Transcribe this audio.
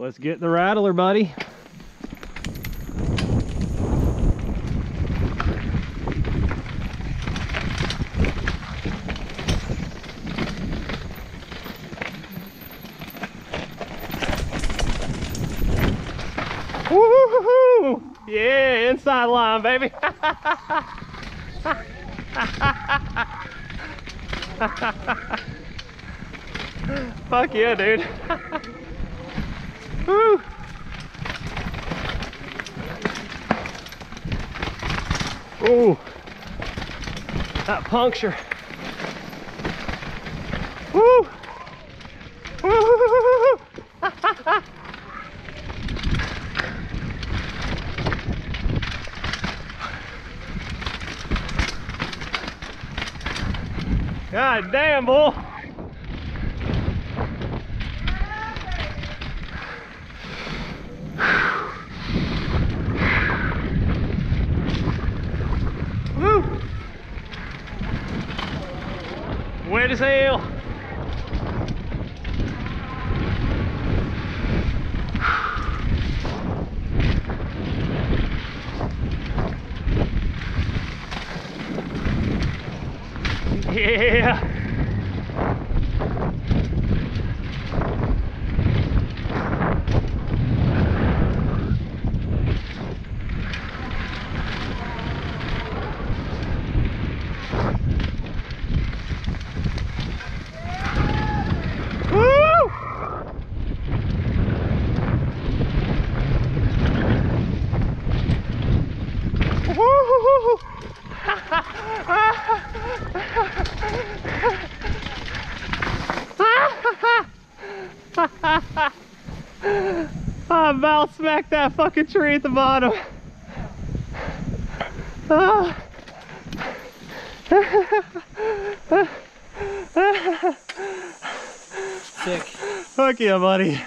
Let's get the rattler, buddy. Yeah, inside line, baby. Fuck yeah, dude. Woo. Ooh. That puncture. Woo. God damn, bull. Wet as hell. Yeah. Woo! Woo! I about smacked that fucking tree at the bottom. Ah. Sick. Fuck yeah, buddy.